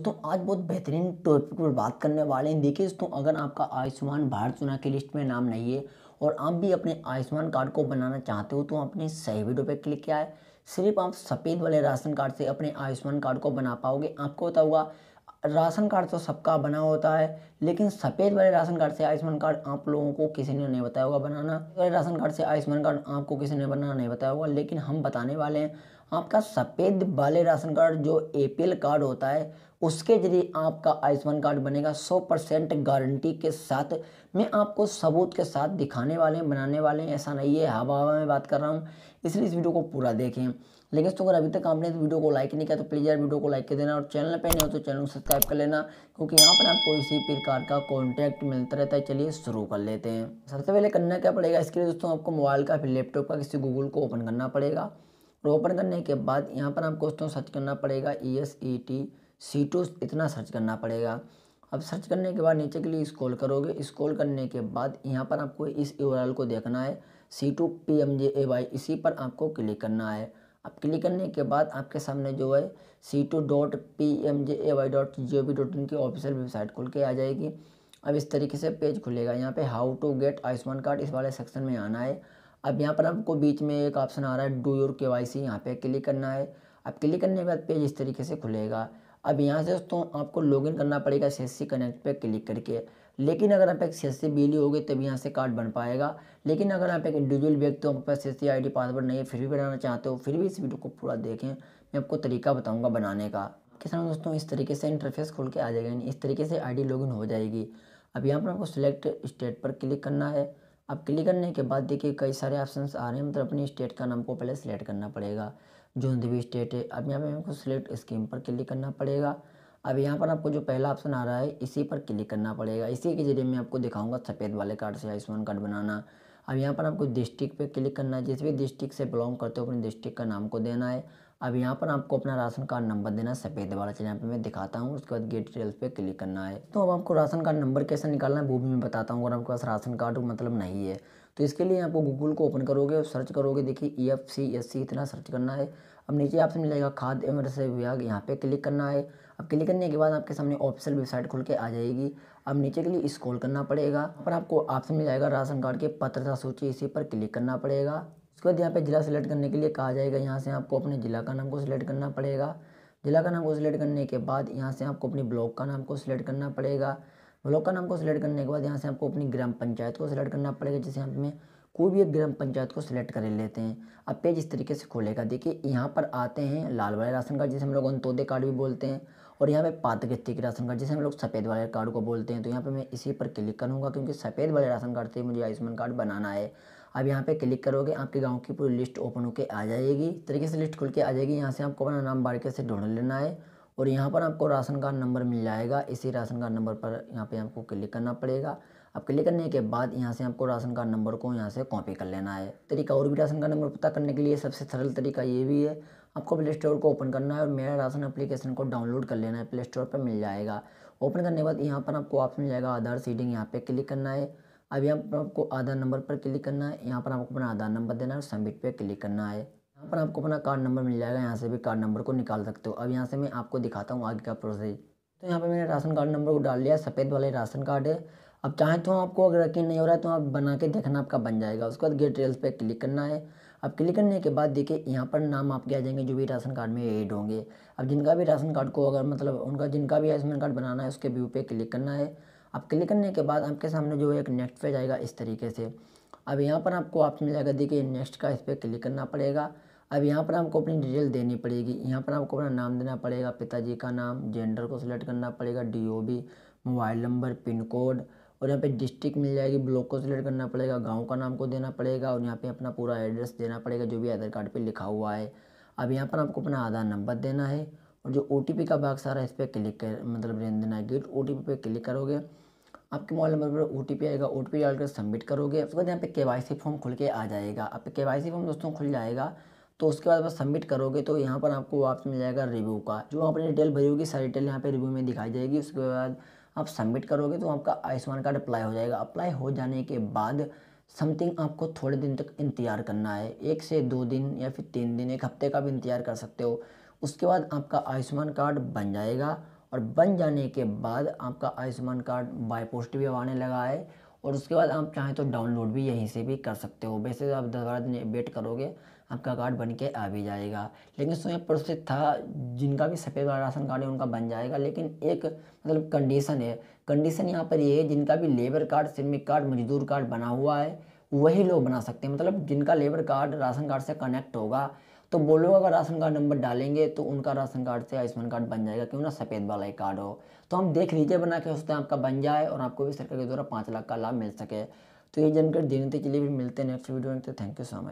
दोस्तों आज बहुत बेहतरीन टॉपिक पर बात करने वाले हैं। देखिए दोस्तों, अगर आपका आयुष्मान भारत चुनाव की लिस्ट में नाम नहीं है और आप भी अपने आयुष्मान कार्ड को बनाना चाहते हो तो आपने सही वीडियो पर क्लिक किया है। सिर्फ़ आप सफ़ेद वाले राशन कार्ड से अपने आयुष्मान कार्ड को बना पाओगे। आपको पता होगा राशन कार्ड तो सबका बना होता है, लेकिन सफ़ेद वाले राशन कार्ड से आयुष्मान कार्ड आप लोगों को किसी ने नहीं बताया होगा बनाना। वाले राशन कार्ड से आयुष्मान कार्ड आपको किसी ने बनाना नहीं बताया होगा, लेकिन हम बताने वाले हैं, आपका सफ़ेद वाले राशन कार्ड जो एपीएल कार्ड होता है, उसके ज़रिए आपका आयुष्मान कार्ड बनेगा। 100 परसेंट गारंटी के साथ मैं आपको सबूत के साथ दिखाने वाले हैं, बनाने वाले हैं, ऐसा नहीं है हवा हवा में बात कर रहा हूँ, इसलिए इस वीडियो को पूरा देखें। लेकिन तो अगर अभी तक आपने इस वीडियो को लाइक नहीं किया तो प्लीज़ यार वीडियो को लाइक कर देना और चैनल पर नहीं हो तो चैनल को सब्सक्राइब कर लेना, क्योंकि यहाँ पर आपको इसी प्रकार का कॉन्टैक्ट मिलता रहता है। चलिए शुरू कर लेते हैं। सबसे पहले करना क्या पड़ेगा? इसके लिए दोस्तों, आपको मोबाइल का, फिर लैपटॉप का, किसी गूगल को ओपन करना पड़ेगा। और ओपन करने के बाद यहाँ पर आपको दोस्तों सर्च करना पड़ेगा E S E T C two इतना सर्च करना पड़ेगा। अब सर्च करने के बाद नीचे के लिए स्क्रॉल करोगे। स्क्रॉल करने के बाद यहाँ पर आपको इस यू को देखना है। C two P M J A Y इसी पर आपको क्लिक करना है। अब क्लिक करने के बाद आपके सामने जो है C two dot P M J A Y dot G O V dot in की ऑफिशियल वेबसाइट खुल के आ जाएगी। अब इस तरीके से पेज खुलेगा। यहाँ पे how to get Ayushman card इस वाले सेक्शन में आना है। अब यहाँ पर आपको बीच में एक ऑप्शन आ रहा है do your K Y C. यहाँ पर क्लिक करना है। अब क्लिक करने के बाद पेज इस तरीके से खुलेगा। अब यहाँ से दोस्तों आपको लॉगिन करना पड़ेगा सी एस सी कनेक्ट पे क्लिक करके। लेकिन अगर आप एक सी एस सी गए, तब यहाँ से कार्ड बन पाएगा। लेकिन अगर आप एक इंडिविजुअल व्यक्ति हो, आपके पास C S I D password नहीं है, फिर भी बनाना चाहते हो, फिर भी इस वीडियो को पूरा देखें। मैं आपको तरीका बताऊँगा बनाने का। आपके सामने दोस्तों, इस तरीके से इंटरफेस खोल के आ जाएगा इस तरीके से आई डी लॉगिन हो जाएगी। अब यहाँ पर आपको सिलेक्ट स्टेट पर क्लिक करना है। अब क्लिक करने के बाद देखिए, कई सारे ऑप्शन आ रहे हैं मतलब अपनी स्टेट का नाम को पहले सिलेक्ट करना पड़ेगा। जो भी स्टेट है, अब यहाँ पे हमको सिलेक्ट स्कीम पर क्लिक करना पड़ेगा। अब यहाँ पर आपको जो पहला ऑप्शन आ रहा है, इसी पर क्लिक करना पड़ेगा। इसी के ज़रिए मैं आपको दिखाऊँगा सफ़ेद वाले कार्ड से आयुष्मान कार्ड बनाना। अब यहाँ पर आपको डिस्ट्रिक्ट पे क्लिक करना है। जिस भी डिस्ट्रिक्ट से बिलोंग करते हो, अपने डिस्ट्रिक्ट का नाम को देना है। अब यहाँ पर आपको अपना राशन कार्ड नंबर देना है सफ़ेद वाला। चलिए यहाँ पे मैं दिखाता हूँ। उसके बाद गेट डिटेल्स पे क्लिक करना है। तो अब आपको राशन कार्ड नंबर कैसे निकालना है वो भी मैं बताता हूँ। अगर आपके पास राशन कार्ड मतलब नहीं है तो इसके लिए आपको गूगल को ओपन करोगे और सर्च करोगे, देखिए ई एफ़ सी एस सी इतना सर्च करना है। अब नीचे आपसे मिलेगा खाद्य एवं रसोई विभाग, यहाँ पे क्लिक करना है। अब क्लिक करने के बाद आपके सामने ऑफिशियल वेबसाइट खुल के आ जाएगी। अब नीचे के लिए स्क्रॉल करना पड़ेगा पर आपको ऑप्शन मिल जाएगा राशन कार्ड के पात्रता सूची, इसी पर क्लिक करना पड़ेगा। उसके बाद यहाँ पे जिला सेलेक्ट करने के लिए कहा जाएगा, यहाँ से आपको अपने जिला का नाम को सिलेक्ट करना पड़ेगा। जिला का नाम को सिलेक्ट करने के बाद यहाँ से आपको अपनी ब्लॉक का नाम को सिलेक्ट करना पड़ेगा। ब्लॉक का नाम को सिलेक्ट करने के बाद यहाँ से आपको अपनी ग्राम पंचायत को सिलेक्ट करना पड़ेगा, जिसे यहाँ में कोई भी एक ग्राम पंचायत को सिलेक्ट कर लेते हैं। अब पेज इस तरीके से खोलेगा। देखिए, यहाँ पर आते हैं लाल वाले राशन कार्ड, जिसे हम लोग अंतोदय कार्ड भी बोलते हैं, और यहाँ पे पात्रकृति के राशन कार्ड, जिसे हम लोग सफ़ेद वाले कार्ड को बोलते हैं। तो यहाँ पे मैं इसी पर क्लिक करूँगा, क्योंकि सफ़ेद वाले राशन कार्ड से मुझे आयुष्मान कार्ड बनाना है। अब यहाँ पे क्लिक करोगे, आपके गाँव की पूरी लिस्ट ओपन होकर आ जाएगी। तरीके से लिस्ट खुल के आ जाएगी। यहाँ से आपको अपना नाम बारीके से ढूंढ लेना है। और यहाँ पर आपको राशन कार्ड नंबर मिल जाएगा। इसी राशन कार्ड नंबर पर यहाँ पे आपको क्लिक करना पड़ेगा। अब क्लिक करने के बाद यहाँ से आपको राशन कार्ड नंबर को यहाँ से कॉपी कर लेना है। तरीका और भी राशन कार्ड नंबर पता करने के लिए सबसे सरल तरीका ये भी है, आपको प्ले स्टोर को ओपन करना है और मेरा राशन एप्लीकेशन को डाउनलोड कर लेना है। प्ले स्टोर पर मिल जाएगा। ओपन करने के बाद यहाँ पर आपको ऑप्शन मिल जाएगा आधार सीडिंग यहाँ पर क्लिक करना है। अब यहाँ पर आपको आधार नंबर पर क्लिक करना है। यहाँ पर आपको अपना आधार नंबर देना है और सबमिट पर क्लिक करना है। यहाँ पर आपको अपना कार्ड नंबर मिल जाएगा, यहाँ से भी कार्ड नंबर को निकाल सकते हो। अब यहाँ से मैं आपको दिखाता हूँ आगे का प्रोसेस तो यहाँ पर मैंने राशन कार्ड नंबर को डाल लिया, सफ़ेद वाले राशन कार्ड है। अब चाहे तो आपको अगर यकीन नहीं हो रहा है तो आप बना के देखना आपका बन जाएगा। उसके बाद गेट रेल्स पे क्लिक करना है। अब क्लिक करने के बाद देखिए, यहाँ पर नाम आपके आ जाएँगे, जो भी राशन कार्ड में ऐड होंगे। अब जिनका भी राशन कार्ड को अगर मतलब उनका जिनका भी आयुष्मान कार्ड बनाना है, उसके व्यू पे क्लिक करना है। अब क्लिक करने के बाद आपके सामने जो एक नेक्स्ट पेज आएगा इस तरीके से। अब यहाँ पर आपको ऑप्शन मिल जाएगा देखिए नेक्स्ट का इस पर क्लिक करना पड़ेगा। अब यहाँ पर आपको अपनी डिटेल देनी पड़ेगी। यहाँ पर आपको अपना नाम देना पड़ेगा, पिताजी का नाम जेंडर को सिलेक्ट करना पड़ेगा DOB mobile number pin code और यहाँ पे डिस्ट्रिक्ट मिल जाएगी ब्लॉक को सिलेक्ट करना पड़ेगा, गाँव का नाम को देना पड़ेगा और यहाँ पे अपना पूरा एड्रेस देना पड़ेगा जो भी आधार कार्ड पे लिखा हुआ है। अब यहाँ पर आपको अपना आधार नंबर देना है और जो OTP का रहा है इस पर क्लिक कर मतलब रहने देना है गेट ओ पे क्लिक करोगे। आपके मोबाइल नंबर पर OTP आएगा ओ टी डालकर सबमिट करोगे। उसके बाद यहाँ पे के फॉर्म खुल के आ जाएगा। अब के फॉर्म दोस्तों खुल जाएगा। तो उसके बाद बस सबमिट करोगे तो यहाँ पर आपको वापस मिल जाएगा रिव्यू का। जो आपने डिटेल भरी होगी, सारी डिटेल यहाँ पे रिव्यू में दिखाई जाएगी। उसके बाद आप सबमिट करोगे तो आपका आयुष्मान कार्ड अप्लाई हो जाएगा। अप्लाई हो जाने के बाद समथिंग आपको थोड़े दिन तक इंतज़ार करना है। एक से दो दिन या फिर तीन दिन, एक हफ़्ते का भी इंतज़ार कर सकते हो। उसके बाद आपका आयुष्मान कार्ड बन जाएगा और बन जाने के बाद आपका आयुष्मान कार्ड बाय पोस्ट भी आने लगा है। और उसके बाद आप चाहें तो डाउनलोड भी यहीं से भी कर सकते हो। वैसे आप दस बारह दिन वेट करोगे, आपका कार्ड बन के आ भी जाएगा। लेकिन स्वयं प्रोसेस था, जिनका भी सफ़ेद वाला राशन कार्ड है, उनका बन जाएगा। लेकिन एक मतलब कंडीशन है। कंडीशन यहाँ पर ये है, जिनका भी लेबर कार्ड श्रमिक कार्ड मजदूर कार्ड बना हुआ है, वही लोग बना सकते हैं। मतलब जिनका लेबर कार्ड राशन कार्ड से कनेक्ट होगा तो वो लोग अगर राशन कार्ड नंबर डालेंगे तो उनका राशन कार्ड से आयुष्मान कार्ड बन जाएगा, क्यों ना सफ़ेद वाला ही कार्ड हो। तो हम देख लीजिए बना के उससे आपका बन जाए और आपको भी सरकार के द्वारा पाँच लाख का लाभ मिल सके। तो ये जानकारी देने के लिए भी मिलते हैं नेक्स्ट वीडियो में। तो थैंक यू सो मच